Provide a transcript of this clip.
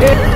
Hehehehe